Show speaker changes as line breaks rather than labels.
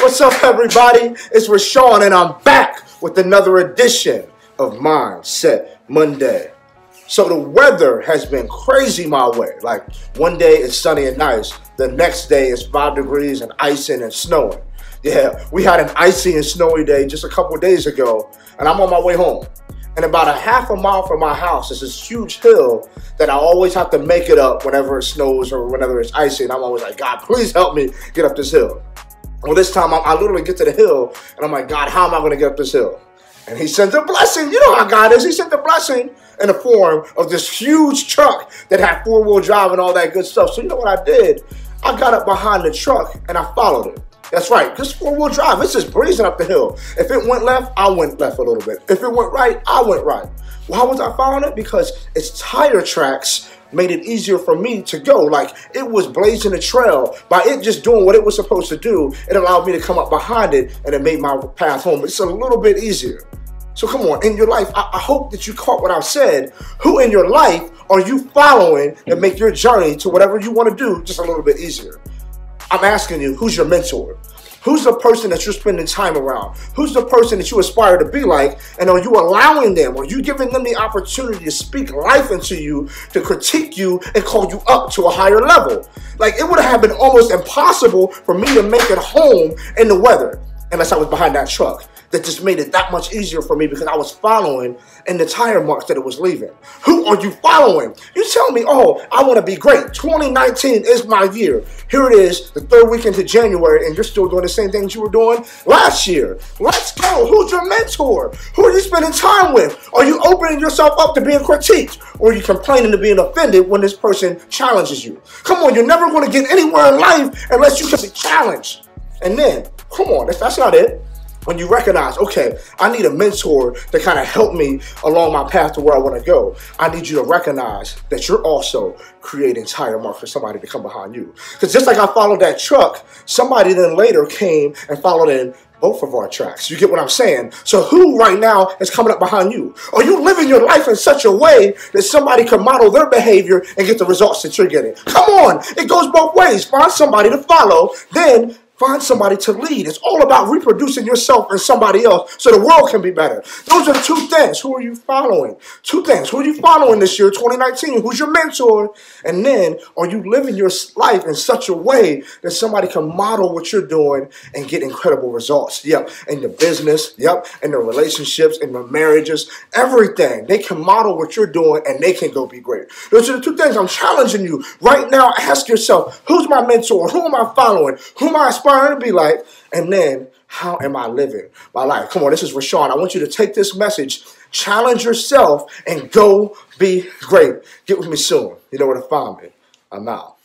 What's up, everybody? It's Rousawn, and I'm back with another edition of Mindset Monday. So the weather has been crazy my way. Like one day it's sunny and nice, the next day it's five degrees and icing and snowing. Yeah, we had an icy and snowy day just a couple days ago, and I'm on my way home. And about a half a mile from my house is this huge hill that I always have to make it up whenever it snows or whenever it's icy. And I'm always like, God, please help me get up this hill. Well, this time I, I literally get to the hill and I'm like, God, how am I going to get up this hill? And he sends a blessing. You know how God is. He sent a blessing in the form of this huge truck that had four wheel drive and all that good stuff. So, you know what I did? I got up behind the truck and I followed it. That's right, This four wheel drive, it's just breezing up the hill. If it went left, I went left a little bit. If it went right, I went right. Why was I following it? Because its tire tracks made it easier for me to go. Like it was blazing a trail. By it just doing what it was supposed to do, it allowed me to come up behind it and it made my path home. It's a little bit easier. So come on, in your life, I, I hope that you caught what I said. Who in your life are you following that make your journey to whatever you want to do just a little bit easier? I'm asking you, who's your mentor? Who's the person that you're spending time around? Who's the person that you aspire to be like? And are you allowing them? Are you giving them the opportunity to speak life into you, to critique you, and call you up to a higher level? Like it would have been almost impossible for me to make it home in the weather unless I was behind that truck that just made it that much easier for me because I was following in the tire marks that it was leaving. Who are you following? You tell me, oh, I want to be great. 2019 is my year. Here it is, the third week into January, and you're still doing the same things you were doing last year. Let's go. Who's your mentor? Who are you spending time with? Are you opening yourself up to being critiqued? Or are you complaining to being offended when this person challenges you? Come on, you're never going to get anywhere in life unless you can be challenged. And then, come on, that's, that's not it when you recognize, okay, I need a mentor to kind of help me along my path to where I want to go, I need you to recognize that you're also creating tire marks for somebody to come behind you. Because just like I followed that truck, somebody then later came and followed in both of our tracks. You get what I'm saying? So who right now is coming up behind you? Are you living your life in such a way that somebody can model their behavior and get the results that you're getting? Come on, it goes both ways. Find somebody to follow, then Find somebody to lead. It's all about reproducing yourself and somebody else so the world can be better. Those are the two things. Who are you following? Two things. Who are you following this year, 2019? Who's your mentor? And then, are you living your life in such a way that somebody can model what you're doing and get incredible results? Yep. In the business, yep. In the relationships, in the marriages, everything. They can model what you're doing and they can go be great. Those are the two things I'm challenging you. Right now, ask yourself, who's my mentor? Who am I following? Who am I aspiring to be like? And then how am I living my life? Come on, this is Rousawn. I want you to take this message, challenge yourself, and go be great. Get with me soon. You know where to find me. I'm out.